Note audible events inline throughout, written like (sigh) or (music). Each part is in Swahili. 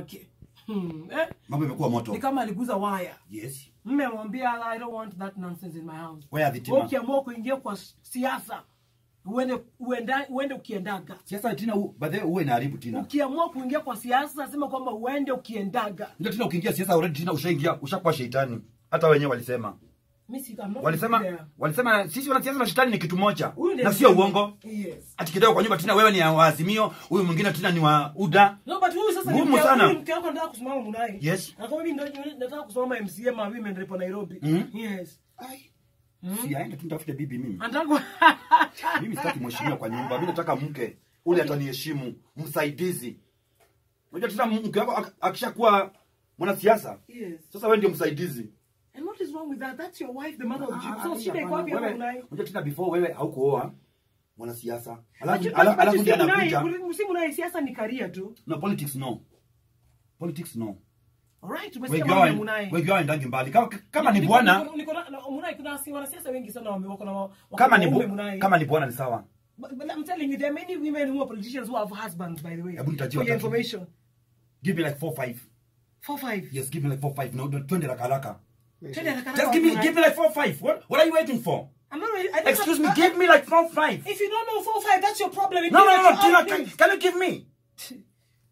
wake. Hmm. eh? mambo imekuwa moto. Ni kama aliguza waya. Yes. Mme amwambia i don't want that nonsense in my house. Where are the tima? ukiamua kuingia kwa siasa uende uenda, uende ukiendaga. Siasa tina u- by the way uwe inaharibu tina. Ukiamua kuingia kwa siasa sema kwamba uende ukiendaga. Ndio tina ukiingia siasa already tina ushaingia ushakuwa sheitani. Hata wenyewe walisema Si- walisema walisema sisi wanasiasa na shetani ni kitu moja. Na sio uongo. Yes. Ati kidogo kwa nyumba tina wewe ni wa azimio huyu mwingine tina ni wa uda. No but huyu sasa ni Ngumu sana. mke wako anataka kusimama Yes. akawa mimi ndio nataka kusimama MCA ma women rep Nairobi. -hmm. yes. Ai. si aende tu nitafute bibi mimi. Anataka (laughs) mimi sitaki mheshimiwa kwa nyumba. Mimi nataka mke. Ule ataniheshimu. Msaidizi. Unajua tena mke wako ak- akishakuwa mwanasiasa yes. sasa wewe ndio msaidizi and what is wrong with that? That's your wife the mother of Ah, Jesus ah, so she shida iko wapi wewe- hapo munai unajua tena before wewe haukuoa mwanasiasa alafu alafu ndio anakuja. Msimu si siasa ni karia tu. No politics no. Politics no. Alright umesikia mambo Munai mbali. Kama kama ni bwana Munai kuna si wanasiasa wengi sana na kama ni kama ni bwana ni sawa. But, but I'm telling you, there are many women who are politicians who have husbands, by the way. Hebu For your information. give me like 4 5 Four, five. yes give me like 4 5 no twende haraka haraka just give me give me like 4 5 what what are you waiting for? I'm not ready. I don't excuse me I, give me like 4 5 If you don't know four, five, that's your problem. It no no no, no Tina, can, can you give me?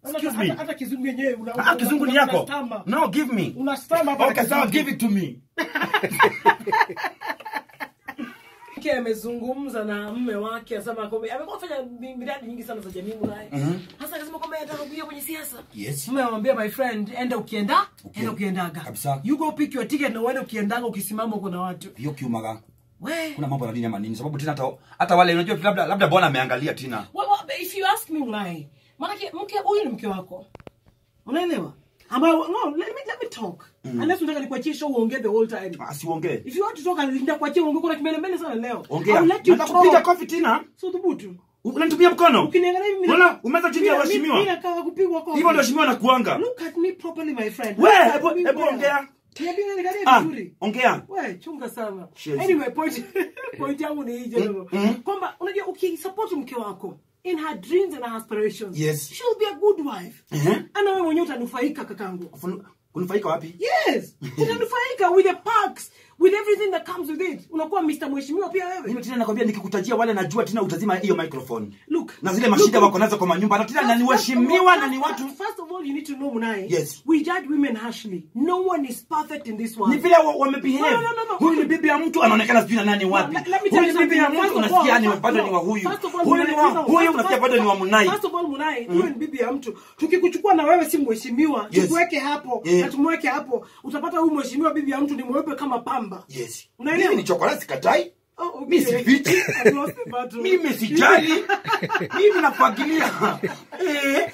Excuse me. hata kizungu yenyewe una- kizungu ni yako no give me. Hapa okay na sawa give it to me. Mke amezungumza na mme wake asema kwamba amekuwa fanya miradi nyingi sana za jamii. Akasema anataka kuingia kwenye siasa. yes Mume anamwambia my friend, enda ukienda, Okay. enda ukiendaga. Kabisa. You go pick your ticket na uende ukiendaga ukisimama uko na watu. hiyo kiumaga We. kuna mambo ya dini ama nini sababu tena hata hata wale unajua labda labda bwana ameangalia tena Well, well, if you ask me why manake mke huyu ni mke wako. Unaelewa? Ambayo no, let me let me talk. mm. Unless unataka nikuachie show uongee the whole time. asiongee If you want to talk and kuachia uongee kuna kimele mbele sana leo. ongea I'll let you nataka kupiga talk. tena So thubutu. Unanitumia mkono Ukiniangalia mimi Unaona, umeweza chini ya waheshimiwa. Mimi nakaa kupigwa kofi. hivyo ndio waheshimiwa nakuanga Look at me properly my friend. We, hebu- hebu ongea. Ah ongea We, chunga sana. Anyway, point (laughs) point yangu ni hii general. Kwamba unajua ukisupport mke wako in her dreams and her aspirations, Yes. she'll be a good wife. Ehe. Ana wewe mwenyewe utanufaika kakangu. Kunufaika wapi Yes, (laughs) utanufaika with the perks, with everything that comes with it. Unakuwa Mr. Mheshimiwa pia wewe. mimi tena nakwambia nikikutajia wale najua tena utazima hiyo microphone Look. na zile mashida wako nazo kwa manyumba na tena na ni First- first of waheshimiwa all- na ni watu First of all, you need to know Munai. Yes. We judge women harshly. No one is perfect in this world. ni vile wamebehave No, no, no, no. huyu ni bibi ya mtu anaonekana sijui na nani wapi huyu ni bibi ya mtu unasikia ni bado ni wa huyu huyu ni wa huyu unasikia bado ni wa munai First of all, Munai, huyu ni bibi ya mtu. Tukikuchukua na wewe si mheshimiwa, tukuweke hapo na tumweke hapo, utapata huyu mheshimiwa bibi ya mtu ni mweupe kama pamba. Yes Unaelewa? mimi ni chokolati sikatai Oh, okay. Mimi sifichi. (laughs) I lost the battle. mimi sijali (laughs) mimi nafagilia eh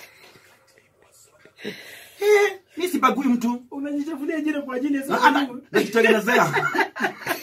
eh mimi sibagui mtu Unajichafulia jina kwa ajili ya Na- ana- sababu. najitengenezea (laughs)